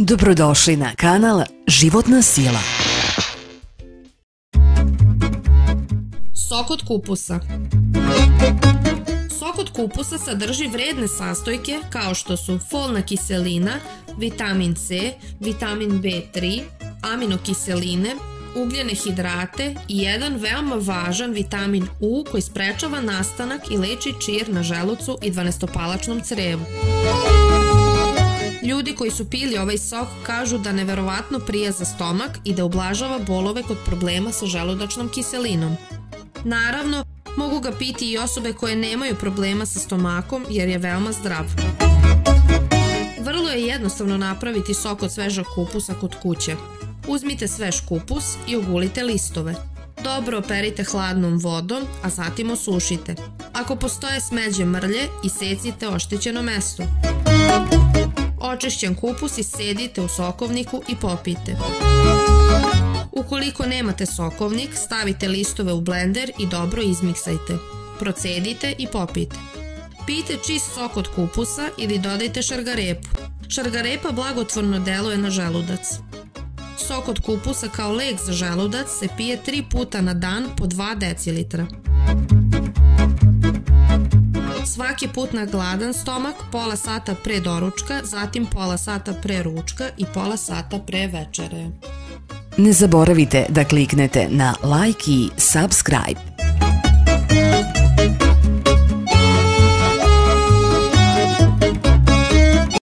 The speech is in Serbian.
Dobrodošli na kanal Životna sila. Sok od kupusa Sok od kupusa sadrži vredne sastojke kao što su folna kiselina, vitamin C, vitamin B3, aminokiseline, ugljene hidrate i jedan veoma važan vitamin U koji sprečava nastanak i leči čir na želucu i dvanestopalačnom crevu. Ljudi koji su pili ovaj sok kažu da neverovatno prija za stomak i da ublažava bolove kod problema sa želudačnom kiselinom. Naravno, mogu ga piti i osobe koje nemaju problema sa stomakom jer je veoma zdrav. Vrlo je jednostavno napraviti sok od svežog kupusa kod kuće. Uzmite svež kupus i ogulite listove. Dobro operite hladnom vodom, a zatim osušite. Ako postoje smeđe mrlje, isecite oštećeno mesto. Očišćen kupus isedite u sokovniku i popijte. Ukoliko nemate sokovnik, stavite listove u blender i dobro izmiksajte. Procedite i popijte. Pijte čist sok od kupusa ili dodajte šargarepu. Šargarepa blagotvorno deluje na želudac. Sok od kupusa kao lek za želudac se pije 3 puta na dan po 2 decilitra. Svaki put na gladan stomak pola sata pre doručka, zatim pola sata pre ručka i pola sata pre večere. Ne zaboravite da kliknete na like i subscribe.